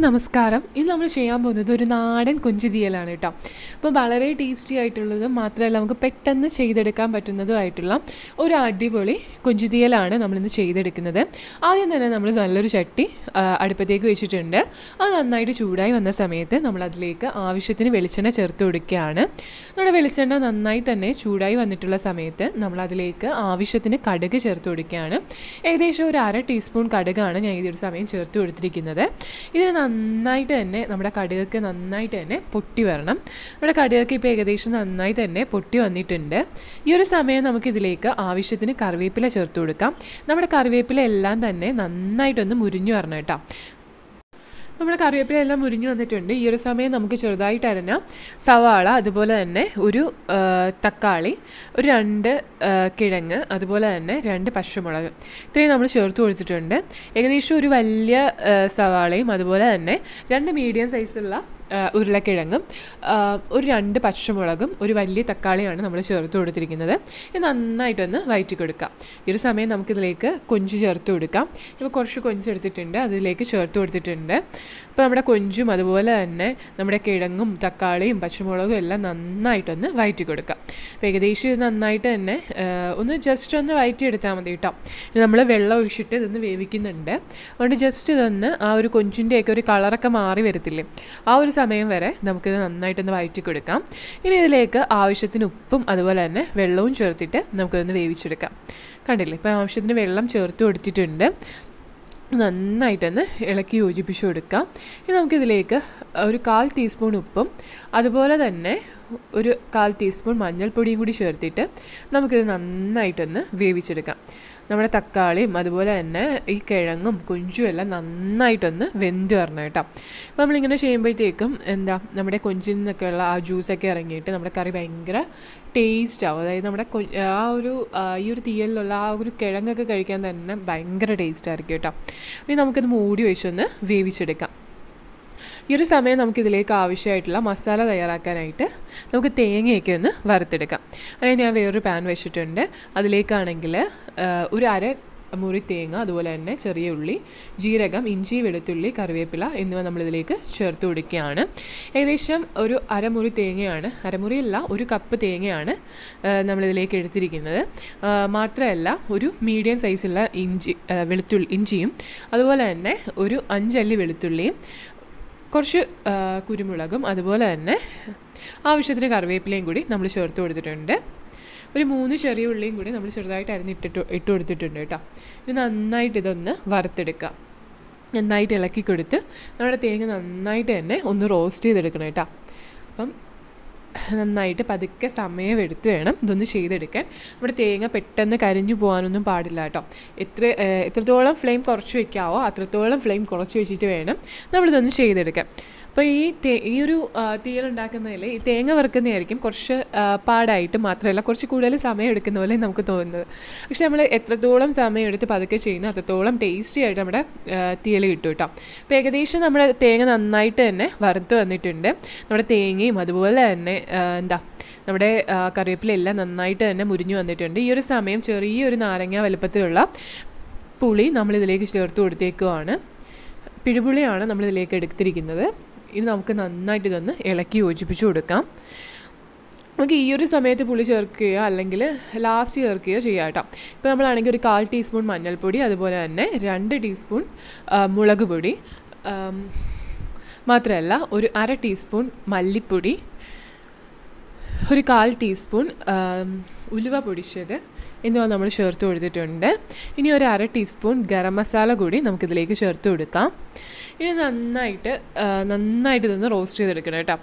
എല്ലാവർക്കും നമസ്കാരം. ഇന്ന് നമ്മൾ ചെയ്യാൻ പോകുന്നത് ഒരു നാടൻ കൊഞ്ച് തീയലാണ് കേട്ടോ അപ്പോൾ വളരെ ടേസ്റ്റി ആയിട്ടുള്ളതും മാത്രമല്ല നമുക്ക് പെട്ടെന്ന് ചെയ്തെടുക്കാൻ പറ്റുന്നതുമായിട്ടുള്ള ഒരു അടിപൊളി കൊഞ്ച് തീയലാണ് നമ്മളിന്ന് ചെയ്തെടുക്കുന്നത്. ആദ്യം തന്നെ നമ്മൾ നല്ലൊരു ചട്ടി അടുപ്പത്തേക്ക് വെച്ചിട്ടുണ്ട്. അത് നന്നായിട്ട് ചൂടായി വന്ന സമയത്ത് നമ്മൾ അതിലേക്ക് ആവശ്യത്തിന് വെളിച്ചെണ്ണ ചേർത്ത് കൊടുക്കുകയാണ്. നമ്മുടെ വെളിച്ചെണ്ണ നന്നായി തന്നെ ചൂടായി വന്നിട്ടുള്ള സമയത്ത് നമ്മൾ അതിലേക്ക് ആവശ്യത്തിന് കടുക് ചേർത്ത് കൊടുക്കുകയാണ്. ഏകദേശം ഒരു അര ടീസ്പൂൺ കടുകാണ് ഞാൻ ഈ ഒരു സമയം ചേർത്ത് കൊടുത്തിരിക്കുന്നത്. ഇതിന് നന്നായിട്ട് തന്നെ നമ്മുടെ കടുകൊക്കെ നന്നായിട്ട് തന്നെ പൊട്ടി വരണം. നമ്മുടെ കടുകൊക്കെ ഇപ്പോൾ ഏകദേശം നന്നായി തന്നെ പൊട്ടി വന്നിട്ടുണ്ട്. ഈ ഒരു സമയം നമുക്കിതിലേക്ക് ആവശ്യത്തിന് കറിവേപ്പില ചേർത്ത് കൊടുക്കാം. നമ്മുടെ കറിവേപ്പില എല്ലാം തന്നെ നന്നായിട്ടൊന്ന് മുരിഞ്ഞു വരണം കേട്ടോ. നമ്മുടെ കറിവേപ്പില എല്ലാം മുരിഞ്ഞു വന്നിട്ടുണ്ട്. ഈ ഒരു സമയം നമുക്ക് ചെറുതായിട്ട് അരഞ്ഞ സവാള അതുപോലെ തന്നെ ഒരു തക്കാളി ഒരു രണ്ട് കിഴങ്ങ് അതുപോലെ തന്നെ രണ്ട് പശുമുളക് ഇത്രയും നമ്മൾ ചേർത്ത് കൊടുത്തിട്ടുണ്ട്. ഏകദേശം ഒരു വലിയ സവാളയും അതുപോലെ തന്നെ രണ്ട് മീഡിയം സൈസുള്ള ഉരുളക്കിഴങ്ങും ഒരു രണ്ട് പച്ചമുളകും ഒരു വലിയ തക്കാളിയാണ് നമ്മൾ ചേർത്ത് കൊടുത്തിരിക്കുന്നത്. ഇത് നന്നായിട്ടൊന്ന് വയറ്റി കൊടുക്കാം. ഈ ഒരു സമയം നമുക്കിതിലേക്ക് കൊഞ്ച് ചേർത്ത് കൊടുക്കാം. ഇപ്പോൾ കുറച്ച് കൊഞ്ച് എടുത്തിട്ടുണ്ട് അതിലേക്ക് ചേർത്ത് കൊടുത്തിട്ടുണ്ട്. അപ്പോൾ നമ്മുടെ കൊഞ്ചും അതുപോലെ തന്നെ നമ്മുടെ കിഴങ്ങും തക്കാളിയും പച്ചമുളകും എല്ലാം നന്നായിട്ടൊന്ന് വയറ്റി കൊടുക്കാം. അപ്പോൾ ഏകദേശം ഇത് നന്നായിട്ട് തന്നെ ഒന്ന് ജസ്റ്റ് ഒന്ന് വയറ്റി എടുത്താൽ മതി കേട്ടോ. നമ്മൾ വെള്ളം ഒഴിച്ചിട്ട് ഇതൊന്ന് വേവിക്കുന്നുണ്ട്. അതുകൊണ്ട് ജസ്റ്റ് ഇതൊന്ന് ആ ഒരു കൊഞ്ചിന്റെയൊക്കെ ഒരു കളറൊക്കെ മാറി വരത്തില്ലേ? ആ ഒരു സമയം വരെ നമുക്കിത് നന്നായിട്ടൊന്ന് വയറ്റി കൊടുക്കാം ഇനി ഇതിലേക്ക് ആവശ്യത്തിന് ഉപ്പും അതുപോലെ തന്നെ വെള്ളവും ചേർത്തിട്ട് നമുക്കിതൊന്ന് വേവിച്ചെടുക്കാം. കണ്ടില്ലേ? ഇപ്പോൾ ആവശ്യത്തിന് വെള്ളം ചേർത്ത് കൊടുത്തിട്ടുണ്ട്. നന്നായിട്ടൊന്ന് ഇളക്കി യോജിപ്പിച്ച് കൊടുക്കാം. ഇനി നമുക്കിതിലേക്ക് ഒരു കാൽ ടീസ്പൂൺ ഉപ്പും അതുപോലെ തന്നെ ഒരു കാൽ ടീസ്പൂൺ മഞ്ഞൾപ്പൊടിയും കൂടി ചേർത്തിട്ട് നമുക്കിത് നന്നായിട്ടൊന്ന് വേവിച്ചെടുക്കാം. നമ്മുടെ തക്കാളിയും അതുപോലെ തന്നെ ഈ കിഴങ്ങും കൊഞ്ചും എല്ലാം നന്നായിട്ടൊന്ന് വെന്ത് വരണം കേട്ടോ. അപ്പോൾ നമ്മളിങ്ങനെ ചെയ്യുമ്പോഴത്തേക്കും എന്താ നമ്മുടെ കൊഞ്ചിൽ നിന്നൊക്കെയുള്ള ആ ജ്യൂസൊക്കെ ഇറങ്ങിയിട്ട് നമ്മുടെ കറി ഭയങ്കര ടേസ്റ്റ് ആവും. അതായത് നമ്മുടെ ആ ഒരു ഈ ഒരു തീയലിലുള്ള ആ ഒരു കിഴങ്ങൊക്കെ കഴിക്കാൻ തന്നെ ഭയങ്കര ടേസ്റ്റ് ആയിരിക്കും കേട്ടോ. ഇനി നമുക്കത് മൂടി വെച്ചൊന്ന് വേവിച്ചെടുക്കാം. ഈ ഒരു സമയം നമുക്കിതിലേക്ക് ആവശ്യമായിട്ടുള്ള മസാല തയ്യാറാക്കാനായിട്ട് നമുക്ക് തേങ്ങയൊക്കെ ഒന്ന് വറുത്തെടുക്കാം. അതായത് ഞാൻ വേറൊരു പാൻ വെച്ചിട്ടുണ്ട്. അതിലേക്കാണെങ്കിൽ ഒരു അര മുറി തേങ്ങ അതുപോലെ തന്നെ ചെറിയ ഉള്ളി ജീരകം ഇഞ്ചി വെളുത്തുള്ളി കറിവേപ്പില എന്നിവ നമ്മളിതിലേക്ക് ചേർത്ത് കൊടുക്കുകയാണ്. ഏകദേശം ഒരു അരമുറി തേങ്ങയാണ് അരമുറിയല്ല ഒരു കപ്പ് തേങ്ങയാണ് നമ്മളിതിലേക്ക് എടുത്തിരിക്കുന്നത്. മാത്രമല്ല ഒരു മീഡിയം സൈസുള്ള ഇഞ്ചി വെളുത്തുള്ളി ഇഞ്ചിയും അതുപോലെ തന്നെ ഒരു അഞ്ചല്ലി വെളുത്തുള്ളിയും കുറച്ച് കുരുമുളകും അതുപോലെ തന്നെ ആവശ്യത്തിന് കറിവേപ്പിലയും കൂടി നമ്മൾ ചേർത്ത് കൊടുത്തിട്ടുണ്ട്. ഒരു മൂന്ന് ചെറിയ ഉള്ളിയും കൂടി നമ്മൾ ചെറുതായിട്ട് അരിഞ്ഞിട്ടിട്ട് ഇട്ട് കൊടുത്തിട്ടുണ്ട് കേട്ടോ. ഇത് നന്നായിട്ട് ഇതൊന്ന് വറുത്തെടുക്കാം. നന്നായിട്ട് ഇളക്കി കൊടുത്ത് നമ്മുടെ തേങ്ങ നന്നായിട്ട് തന്നെ ഒന്ന് റോസ്റ്റ് ചെയ്തെടുക്കണം കേട്ടോ. അപ്പം നന്നായിട്ട് പതുക്കെ സമയമെടുത്ത് വേണം ഇതൊന്ന് ചെയ്തെടുക്കാൻ. നമ്മുടെ തേങ്ങ പെട്ടെന്ന് കരിഞ്ഞു പോകാനൊന്നും പാടില്ല കേട്ടോ. എത്ര എത്രത്തോളം ഫ്ലെയിം കുറച്ച് വെക്കാവോ അത്രത്തോളം ഫ്ലെയിം കുറച്ച് വെച്ചിട്ട് വേണം നമ്മളിതൊന്ന് ചെയ്തെടുക്കാൻ. അപ്പോൾ ഈ ഈ ഒരു തീയൽ ഉണ്ടാക്കുന്നതിൽ ഈ തേങ്ങ വറുക്കുന്നതായിരിക്കും കുറച്ച് പാടായിട്ട് മാത്രമല്ല കുറച്ച് കൂടുതൽ സമയം എടുക്കുന്ന പോലെ നമുക്ക് തോന്നുന്നത്. പക്ഷെ നമ്മൾ എത്രത്തോളം സമയം എടുത്ത് പതുക്കെ ചെയ്യുന്നു അത്രത്തോളം ടേസ്റ്റി ആയിട്ട് നമ്മുടെ തീയൽ കിട്ടും കേട്ടോ. അപ്പോൾ ഏകദേശം നമ്മുടെ തേങ്ങ നന്നായിട്ട് തന്നെ വറുത്ത് വന്നിട്ടുണ്ട്. നമ്മുടെ തേങ്ങയും അതുപോലെ തന്നെ എന്താ നമ്മുടെ കറിവേപ്പിലെല്ലാം നന്നായിട്ട് തന്നെ മുരിഞ്ഞു വന്നിട്ടുണ്ട്. ഈ ഒരു സമയം ചെറിയൊരു നാരങ്ങ വലുപ്പത്തിലുള്ള പുളി നമ്മളിതിലേക്ക് ചേർത്ത് കൊടുത്തേക്കുവാണ്. പിഴുപുളിയാണ് നമ്മളിതിലേക്ക് എടുത്തിരിക്കുന്നത്. ഇനി നമുക്ക് നന്നായിട്ട് ഇതൊന്ന് ഇളക്കി യോജിപ്പിച്ച് കൊടുക്കാം. നമുക്ക് ഈ ഒരു സമയത്ത് പുളി ചേർക്കുകയോ അല്ലെങ്കിൽ ലാസ്റ്റ് ചേർക്കുകയോ ചെയ്യാം കേട്ടോ. ഇപ്പോൾ നമ്മളാണെങ്കിൽ ഒരു കാൽ ടീസ്പൂൺ മഞ്ഞൾപ്പൊടി അതുപോലെ തന്നെ രണ്ട് ടീസ്പൂൺ മുളക് പൊടി മാത്രമല്ല ഒരു അര ടീസ്പൂൺ മല്ലിപ്പൊടി ഒരു കാൽ ടീസ്പൂൺ ഉലുവ പൊടിച്ചത് എന്നിവ നമ്മൾ ചേർത്ത് കൊടുത്തിട്ടുണ്ട്. ഇനി ഒരു അര ടീസ്പൂൺ ഗരം മസാല കൂടി നമുക്കിതിലേക്ക് ചേർത്ത് കൊടുക്കാം. ഇനി നന്നായിട്ട് നന്നായിട്ട് ഇതൊന്ന് റോസ്റ്റ് ചെയ്തെടുക്കണം കേട്ടോ.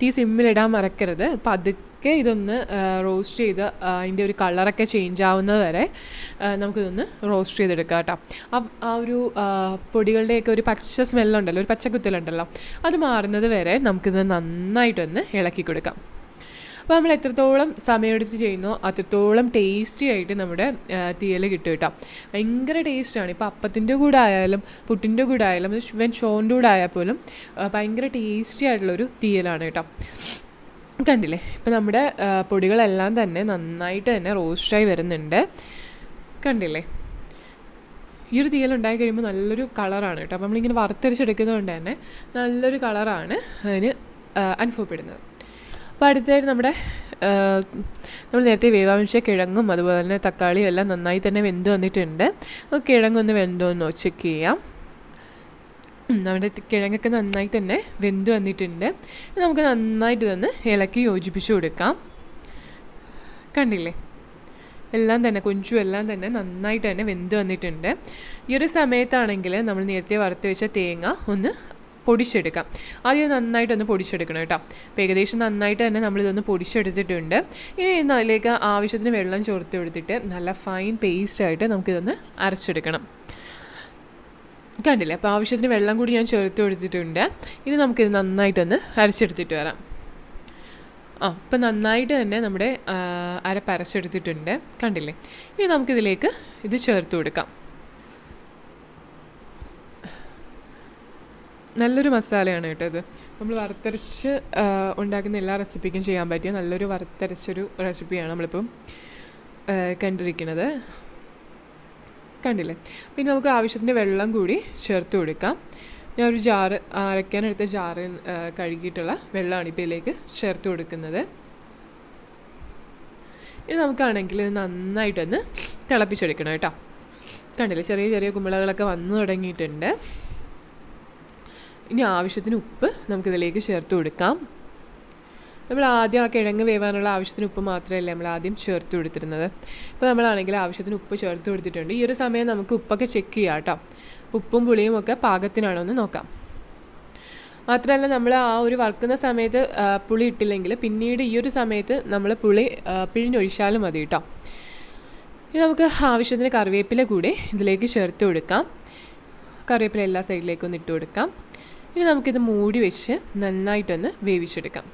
തീ സിമ്മിലിടാൻ മറക്കരുത്. പതുക്കെ ഇതൊന്ന് റോസ്റ്റ് ചെയ്ത് അതിന്റെ ഒരു കളറൊക്കെ ചേഞ്ച് ആവുന്നത് വരെ നമുക്കിതൊന്ന് റോസ്റ്റ് ചെയ്തെടുക്കാം കേട്ടോ. ആ ഒരു പൊടികളുടെയൊക്കെ ഒരു പച്ച സ്മെല്ലുണ്ടല്ലോ ഒരു പച്ചക്കുത്തലുണ്ടല്ലോ അത് മാറുന്നത് വരെ നമുക്കിത് നന്നായിട്ടൊന്ന് ഇളക്കി കൊടുക്കാം. അപ്പോൾ നമ്മൾ എത്രത്തോളം സമയമെടുത്ത് ചെയ്യുന്നോ അത്രത്തോളം ടേസ്റ്റി ആയിട്ട് നമ്മുടെ തീയൽ കിട്ടും കേട്ടോ. ഭയങ്കര ടേസ്റ്റാണ് ഇപ്പോൾ അപ്പത്തിന്റെ കൂടെ ആയാലും പുട്ടിന്റെ കൂടെ ആയാലും ഇവൻ ഷോന്റെ കൂടെ ആയാൽ പോലും ഭയങ്കര ടേസ്റ്റി ആയിട്ടുള്ളൊരു തീയലാണ് കേട്ടോ. കണ്ടില്ലേ? ഇപ്പോൾ നമ്മുടെ പൊടികളെല്ലാം തന്നെ നന്നായിട്ട് തന്നെ റോസ്റ്റായി വരുന്നുണ്ട്. കണ്ടില്ലേ? ഈ ഒരു തീയൽ ഉണ്ടായി കഴിയുമ്പോൾ നല്ലൊരു കളറാണ് കേട്ടോ. അപ്പോൾ നമ്മളിങ്ങനെ വറുത്തരച്ചെടുക്കുന്നതുകൊണ്ട് തന്നെ നല്ലൊരു കളറാണ് അതിന് അനുഭവപ്പെടുന്നത് അപ്പോൾ അടുത്തായിട്ട് നമ്മുടെ നമ്മൾ നേരത്തെ വേവാംശ കിഴങ്ങും അതുപോലെ തന്നെ തക്കാളിയും എല്ലാം നന്നായി തന്നെ വെന്ത് വന്നിട്ടുണ്ട്. അപ്പോൾ കിഴങ്ങൊന്ന് വെന്തോ എന്ന് ചെക്ക് ചെയ്യാം. നമ്മുടെ കിഴങ്ങൊക്കെ നന്നായി തന്നെ വെന്ത് വന്നിട്ടുണ്ട്. നമുക്ക് നന്നായിട്ട് തന്നെ ഇളക്കി യോജിപ്പിച്ച് കൊടുക്കാം. കണ്ടില്ലേ? എല്ലാം തന്നെ കൊഞ്ചും എല്ലാം തന്നെ നന്നായിട്ട് തന്നെ വെന്ത് വന്നിട്ടുണ്ട്. ഈ ഒരു സമയത്താണെങ്കിൽ നമ്മൾ നേരത്തെ വറുത്ത് വെച്ച തേങ്ങ ഒന്ന് പൊടിച്ചെടുക്കാം. ആദ്യം നന്നായിട്ടൊന്ന് പൊടിച്ചെടുക്കണം കേട്ടോ. അപ്പോൾ ഏകദേശം നന്നായിട്ട് തന്നെ നമ്മളിതൊന്ന് പൊടിച്ചെടുത്തിട്ടുണ്ട്. ഇനി അതിലേക്ക് ആവശ്യത്തിന് വെള്ളം ചേർത്ത് കൊടുത്തിട്ട് നല്ല ഫൈൻ പേസ്റ്റായിട്ട് നമുക്കിതൊന്ന് അരച്ചെടുക്കണം. കണ്ടില്ലേ? അപ്പോൾ ആവശ്യത്തിന് വെള്ളം കൂടി ഞാൻ ചേർത്ത് കൊടുത്തിട്ടുണ്ട്. ഇനി നമുക്കിത് നന്നായിട്ടൊന്ന് അരച്ചെടുത്തിട്ട് വരാം. ആ ഇപ്പം നന്നായിട്ട് തന്നെ നമ്മുടെ ആ, അരപ്പ് അരച്ചെടുത്തിട്ടുണ്ട്. കണ്ടില്ലേ? ഇനി നമുക്കിതിലേക്ക് ഇത് ചേർത്ത് കൊടുക്കാം. നല്ലൊരു മസാലയാണ് കേട്ടോ ഇത്. നമ്മൾ വറുത്തരച്ച് ഉണ്ടാക്കുന്ന എല്ലാ റെസിപ്പിക്കും ചെയ്യാൻ പറ്റിയ നല്ലൊരു വറുത്തരച്ചൊരു റെസിപ്പിയാണ് നമ്മളിപ്പം കണ്ടിരിക്കുന്നത്. കണ്ടില്ലേ? പിന്നെ നമുക്ക് ആവശ്യത്തിന് വെള്ളം കൂടി ചേർത്ത് കൊടുക്കാം. ഞാൻ ഒരു ജാറ് അരയ്ക്കാനെടുത്ത ജാറ് കഴുകിയിട്ടുള്ള വെള്ളമാണ് ഇപ്പോൾ ഇതിലേക്ക് ചേർത്ത് കൊടുക്കുന്നത്. ഇനി നമുക്കാണെങ്കിൽ നന്നായിട്ടൊന്ന് തിളപ്പിച്ചെടുക്കണം കേട്ടോ. കണ്ടില്ലേ? ചെറിയ ചെറിയ കുമിളകളൊക്കെ വന്നു തുടങ്ങിയിട്ടുണ്ട്. ഇനി ആവശ്യത്തിന് ഉപ്പ് നമുക്കിതിലേക്ക് ചേർത്ത് കൊടുക്കാം. നമ്മൾ ആദ്യം ആ കിഴങ്ങ് വേവാനുള്ള ആവശ്യത്തിന് ഉപ്പ് മാത്രമല്ല നമ്മൾ ആദ്യം ചേർത്ത് കൊടുത്തിരുന്നത്. ഇപ്പോൾ നമ്മളാണെങ്കിൽ ആവശ്യത്തിന് ഉപ്പ് ചേർത്ത് കൊടുത്തിട്ടുണ്ട്. ഈ ഒരു സമയം നമുക്ക് ഉപ്പൊക്കെ ചെക്ക് ചെയ്യാം കേട്ടോ ഉപ്പും പുളിയും ഒക്കെ പാകത്തിനാണോ എന്ന് നോക്കാം. മാത്രമല്ല നമ്മൾ ആ ഒരു വറുക്കുന്ന സമയത്ത് പുളി ഇട്ടില്ലെങ്കിൽ പിന്നീട് ഈ ഒരു സമയത്ത് നമ്മൾ പുളി പിഴിഞ്ഞൊഴിച്ചാലും മതി കേട്ടോ ഇനി നമുക്ക് ആവശ്യത്തിന് കറിവേപ്പില കൂടി ഇതിലേക്ക് ചേർത്ത് കൊടുക്കാം. കറിവേപ്പില എല്ലാ സൈഡിലേക്കും ഒന്ന് ഇട്ട് കൊടുക്കാം. ഇനി നമുക്കിത് മൂടി വെച്ച് നന്നായിട്ടൊന്ന് വേവിച്ചെടുക്കാം.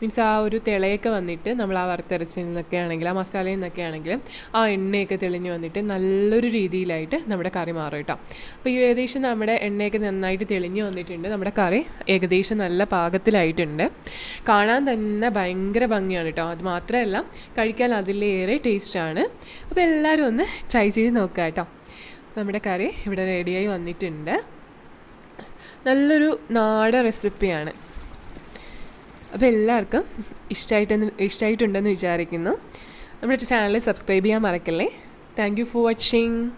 മീൻസ് ആ ഒരു തിളയൊക്കെ വന്നിട്ട് നമ്മൾ ആ വറുത്തരച്ചിൽ നിന്നൊക്കെ ആണെങ്കിൽ ആ മസാലയിൽ നിന്നൊക്കെ ആണെങ്കിൽ ആ എണ്ണയൊക്കെ തെളിഞ്ഞ് വന്നിട്ട് നല്ലൊരു രീതിയിലായിട്ട് നമ്മുടെ കറി മാറും കേട്ടോ അപ്പോൾ ഈ ഏകദേശം നമ്മുടെ എണ്ണയൊക്കെ നന്നായിട്ട് തെളിഞ്ഞ് വന്നിട്ടുണ്ട്. നമ്മുടെ കറി ഏകദേശം നല്ല പാകത്തിലായിട്ടുണ്ട്. കാണാൻ തന്നെ ഭയങ്കര ഭംഗിയാണ് കേട്ടോ അത് മാത്രമല്ല കഴിക്കാൻ അതിലേറെ ടേസ്റ്റാണ്. അപ്പോൾ എല്ലാവരും ഒന്ന് ട്രൈ ചെയ്ത് നോക്കാം കേട്ടോ നമ്മുടെ കറി ഇവിടെ റെഡിയായി വന്നിട്ടുണ്ട്. നല്ലൊരു നാടൻ റെസിപ്പിയാണ്. അപ്പോൾ എല്ലാവർക്കും ഇഷ്ടമായിട്ടെന്ന് ഇഷ്ടമായിട്ടുണ്ടെന്ന് വിചാരിക്കുന്നു. നമ്മുടെ ചാനൽ സബ്സ്ക്രൈബ് ചെയ്യാൻ മറക്കല്ലേ. Thank you for watching